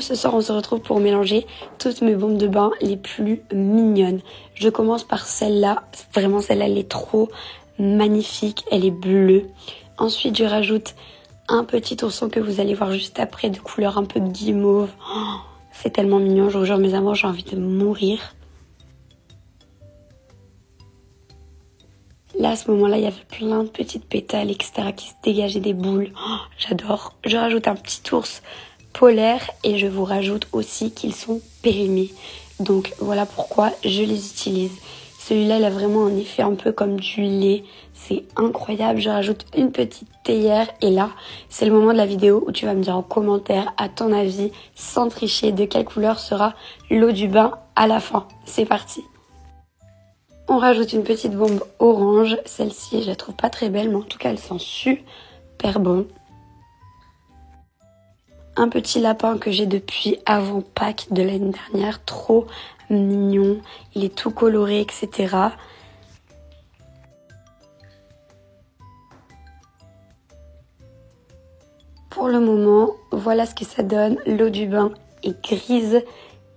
ce soir, on se retrouve pour mélanger toutes mes bombes de bain les plus mignonnes. Je commence par celle-là. Vraiment, celle-là, elle est trop magnifique. Elle est bleue. Ensuite, je rajoute un petit ourson que vous allez voir juste après de couleur un peu guimauve. Oh, c'est tellement mignon. Je vous jure, mes amours, j'ai envie de mourir. Là, à ce moment-là, il y avait plein de petites pétales, etc. qui se dégageaient des boules. Oh, j'adore. Je rajoute un petit ours polaire et je vous rajoute aussi qu'ils sont périmés. Donc voilà pourquoi je les utilise. Celui-là, il a vraiment un effet un peu comme du lait. C'est incroyable. Je rajoute une petite théière et là, c'est le moment de la vidéo où tu vas me dire en commentaire, à ton avis, sans tricher, de quelle couleur sera l'eau du bain à la fin. C'est parti. On rajoute une petite bombe orange. Celle-ci, je la trouve pas très belle, mais en tout cas, elle sent super bon un petit lapin que j'ai depuis avant Pâques de l'année dernière, trop mignon, il est tout coloré, etc. Pour le moment, voilà ce que ça donne. L'eau du bain est grise,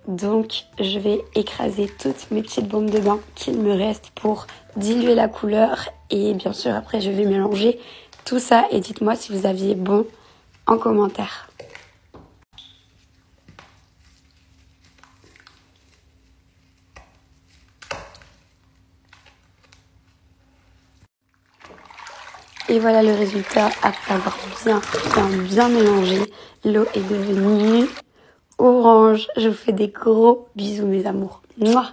donc je vais écraser toutes mes petites bombes de bain qu'il me reste pour diluer la couleur. Et bien sûr, après, je vais mélanger tout ça et dites-moi si vous aviez bon en commentaire. Et voilà le résultat après avoir bien, bien, bien mélangé. L'eau est devenue orange. Je vous fais des gros bisous mes amours. Mouah